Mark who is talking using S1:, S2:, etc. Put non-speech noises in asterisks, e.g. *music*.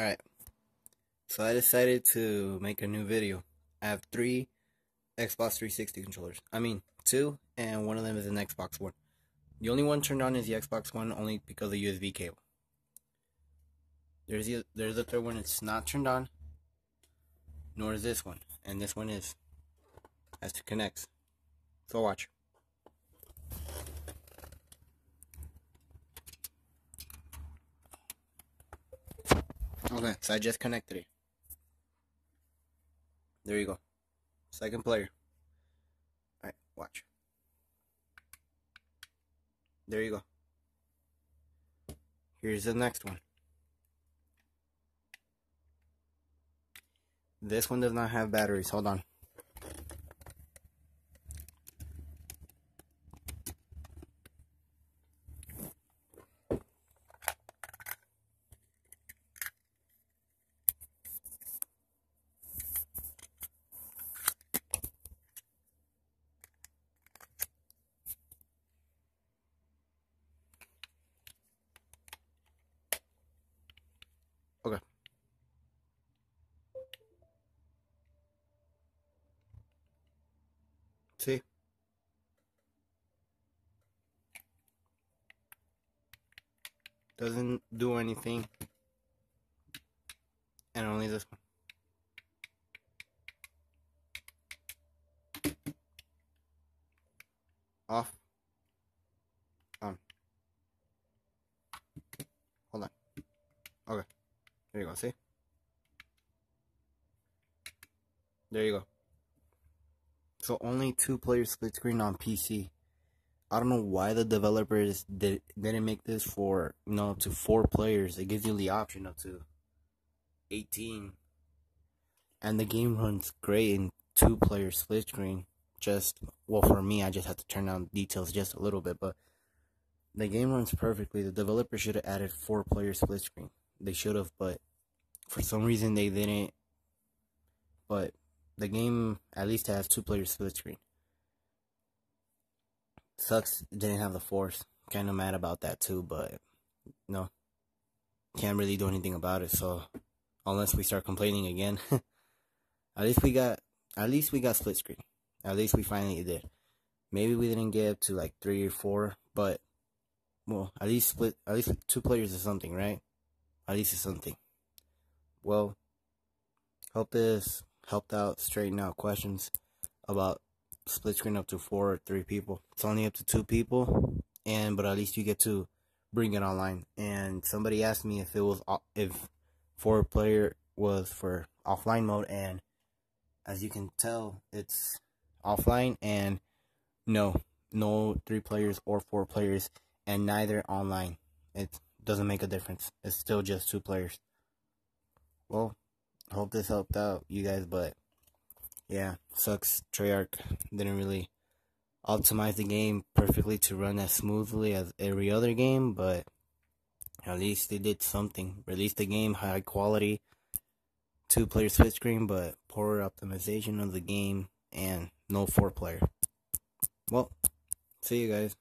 S1: Alright, so I decided to make a new video. I have three Xbox 360 controllers. I mean, two, and one of them is an Xbox One. The only one turned on is the Xbox One, only because of the USB cable. There's the, there's the third one, it's not turned on, nor is this one. And this one is, has to connect. So watch. Okay, so I just connected it. There you go. Second player. Alright, watch. There you go. Here's the next one. This one does not have batteries. Hold on. Okay. See? Doesn't do anything. And only this one. Off. On. Hold on. Okay. There you go, see? There you go. So only two player split screen on PC. I don't know why the developers did, didn't make this for, you know, up to four players. It gives you the option up to 18. And the game runs great in two player split screen. Just, well, for me, I just have to turn down details just a little bit, but the game runs perfectly. The developer should have added four player split screen. They should have, but for some reason they didn't. But the game at least has two player split screen. Sucks didn't have the force. Kind of mad about that too, but no, can't really do anything about it. So unless we start complaining again, *laughs* at least we got at least we got split screen. At least we finally did. Maybe we didn't get to like three or four, but well, at least split. At least two players is something, right? At least it's something. Well, hope this helped out straighten out questions about split screen up to four or three people. It's only up to two people, and but at least you get to bring it online. And somebody asked me if it was if four player was for offline mode, and as you can tell, it's offline and no, no three players or four players, and neither online. It doesn't make a difference. It's still just two players. Well, hope this helped out you guys, but yeah, sucks. Treyarch didn't really optimize the game perfectly to run as smoothly as every other game, but at least they did something. Released the game high quality, two player split screen, but poor optimization of the game and no four player. Well, see you guys.